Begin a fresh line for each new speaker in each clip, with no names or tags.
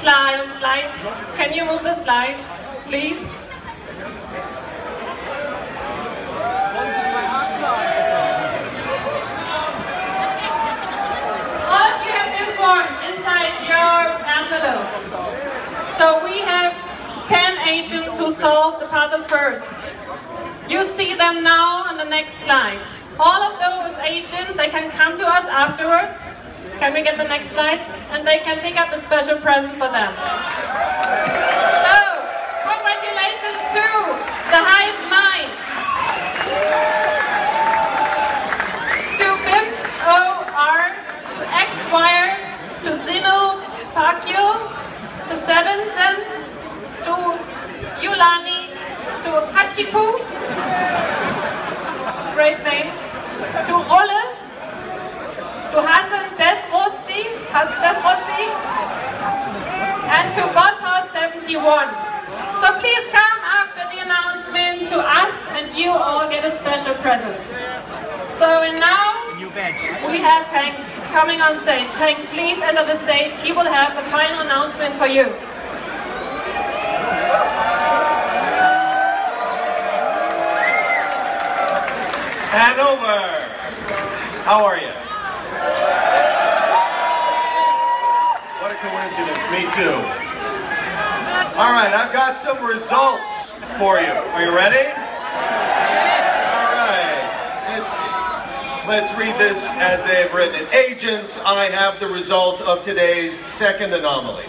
slide, slide. Can you move the slides, please? All you have this one inside your envelope. So we have 10 agents who solved the puzzle first. You see them now on the next slide. All of those agents, they can come to us afterwards. Can we get the next slide? And they can pick up a special present for them. So, congratulations to the highest mind. To BIMS OR, to X-Wire, to Zino Pacquiao, to Sevensen, to Yulani, to Hachipu, great name, to Ole, to Hassan Desrosti, Hassan Desrosti, and to Bosshaus 71. So please come after the announcement to us and you all get a special present. So and now we have Hank coming on stage. Hank, please enter the stage. He will have the final announcement for you.
Hanover! How are you? What a coincidence, me too. All right, I've got some results for you. Are you ready? All right. Let's, let's read this as they've written it. Agents, I have the results of today's second anomaly.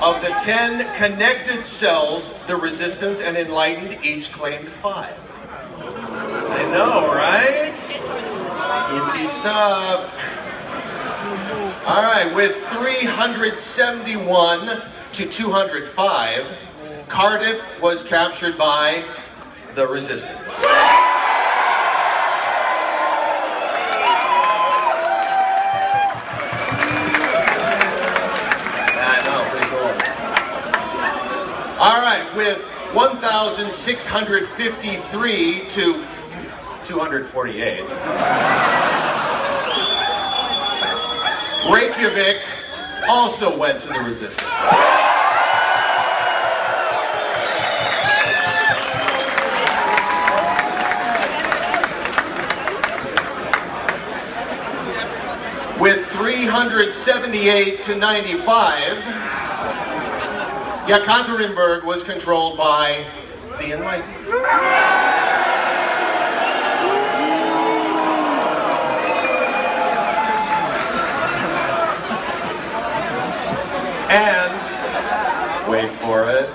Of the 10 connected cells, the resistance and enlightened each claimed five. I know, right? Spooky stuff. All right, with 371 to 205, Cardiff was captured by the resistance. All right, with 1,653 to 248. Reykjavik also went to the resistance. 378 to 95, Yekaterinburg was controlled by the Enlightened. And, wait for it,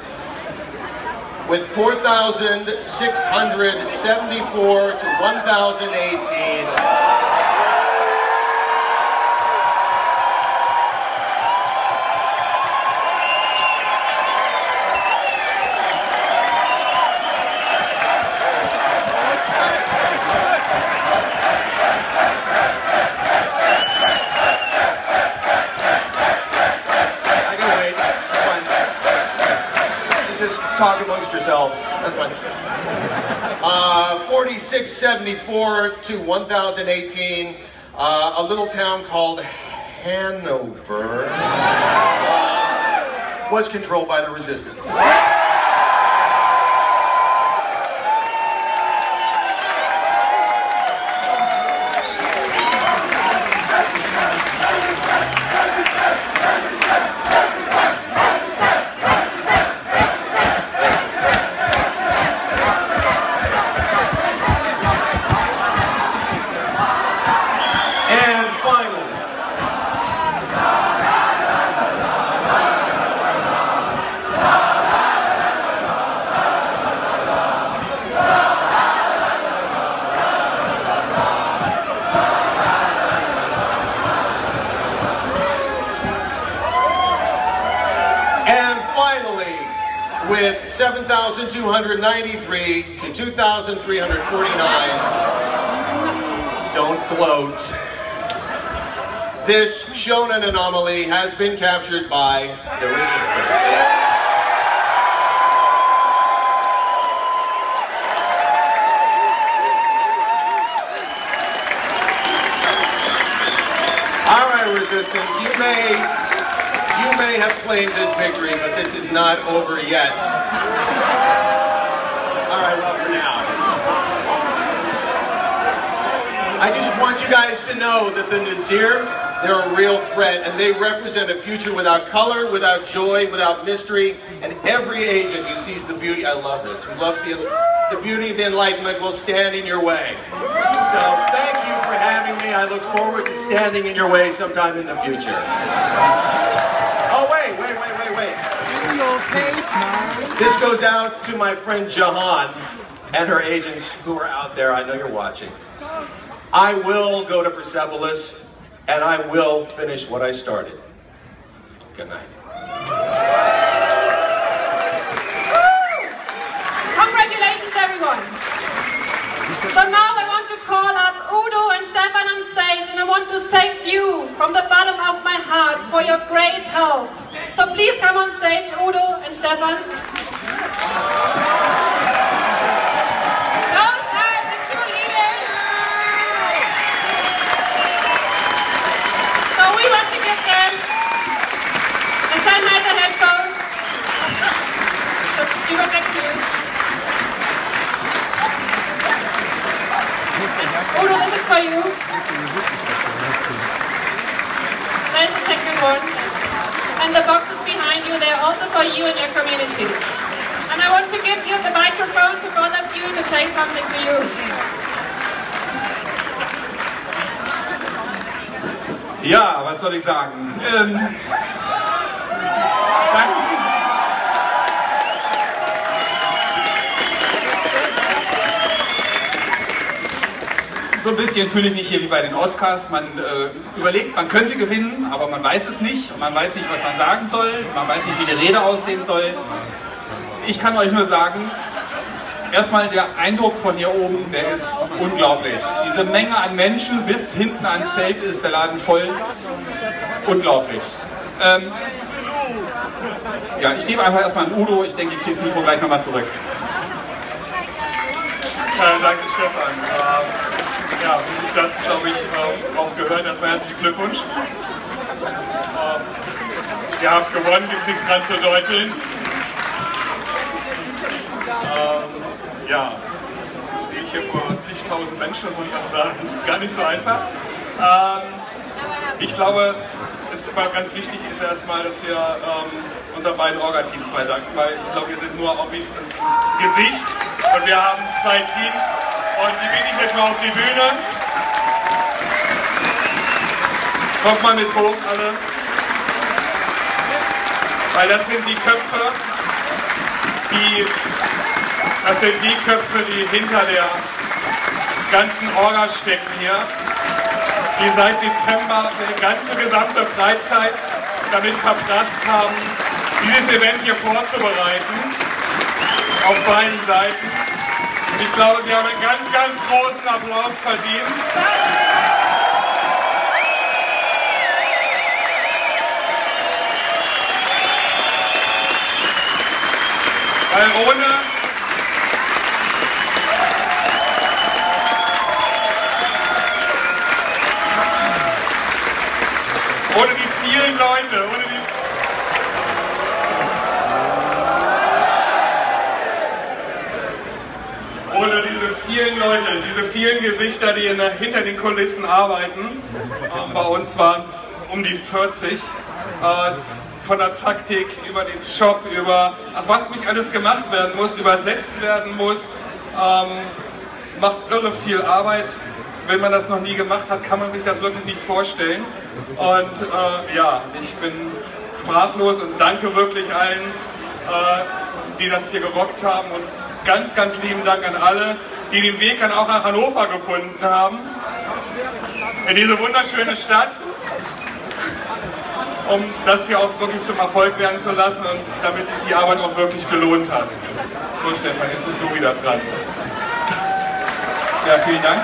with 4,674 to 1,018, talk amongst yourselves. That's fine. Uh, 4674 to 1018. Uh, a little town called Hanover uh, was controlled by the resistance. And finally, and finally, with 7,293 to 2,349, don't gloat. This Shonin anomaly has been captured by the resistance. All right, resistance, you may you may have claimed this victory, but this is not over yet. All right, well, for now. I just want you guys to know that the N'zeer, they're a real threat, and they represent a future without color, without joy, without mystery, and every agent who sees the beauty, I love this, who loves the, the beauty of the Enlightenment will stand in your way. So thank you for having me. I look forward to standing in your way sometime in the future. Oh, wait, wait, wait, wait, wait.
your face, man.
This goes out to my friend Jahan and her agents who are out there. I know you're watching. I will go to Persepolis and I will finish what I started. Good night.
Congratulations, everyone. So now I want to call up Udo and Stefan on stage, and I want to thank you from the bottom of my heart for your great help. So please come on stage, Udo and Stefan. Those are the two leaders. So we want to give them a Sennheiser headphone. So give it back to you. Udo, this is for you. There's the second one. And the boxes behind you, they're also for you and your community. And I want to give you the microphone to both of you to say something to you.
Ja, was soll ich sagen? Ähm, danke. So ein bisschen fühle ich mich hier wie bei den Oscars. Man äh, überlegt, man könnte gewinnen, aber man weiß es nicht. Man weiß nicht, was man sagen soll. Man weiß nicht, wie die Rede aussehen soll. Ich kann euch nur sagen, erstmal der Eindruck von hier oben, der ist unglaublich. Diese Menge an Menschen bis hinten ans Zelt ist der Laden voll. Unglaublich. Ähm, ja, ich gebe einfach erstmal an Udo. Ich denke, ich kriege das Mikro gleich nochmal zurück.
Äh, danke Stefan. Ähm, ja, wie ich das, glaube ich, äh, auch gehört. Erstmal herzlichen Glückwunsch. Ähm, ihr habt gewonnen, gibt nichts dran zu deuteln. Ähm, ja, stehe ich hier vor zigtausend Menschen und soll das sagen. Ist gar nicht so einfach. Ähm, ich glaube, es war ganz wichtig ist erstmal, dass wir ähm, unseren beiden Orga-Teams mal weil ich glaube, wir sind nur auf dem Gesicht und wir haben zwei Teams und die biete ich jetzt mal auf die Bühne. Kommt mal mit hoch, alle. Weil das sind die Köpfe, die, das sind die Köpfe, die hinter der ganzen Orga stecken hier die seit Dezember die ganze gesamte Freizeit damit verbracht haben, dieses Event hier vorzubereiten, auf beiden Seiten. Ich glaube, sie haben einen ganz, ganz großen Applaus verdient. Weil ohne Ohne die vielen Leute, ohne die. Vielen Gesichter, die in, hinter den Kulissen arbeiten. Ähm, bei uns waren es um die 40. Äh, von der Taktik über den Shop, über was nicht alles gemacht werden muss, übersetzt werden muss. Ähm, macht irre viel Arbeit wenn man das noch nie gemacht hat, kann man sich das wirklich nicht vorstellen. Und äh, ja, ich bin sprachlos und danke wirklich allen, äh, die das hier gerockt haben. Und ganz, ganz lieben Dank an alle, die den Weg dann auch nach Hannover gefunden haben. In diese wunderschöne Stadt. Um das hier auch wirklich zum Erfolg werden zu lassen und damit sich die Arbeit auch wirklich gelohnt hat. So Stefan, jetzt bist du wieder dran.
Ja, vielen Dank.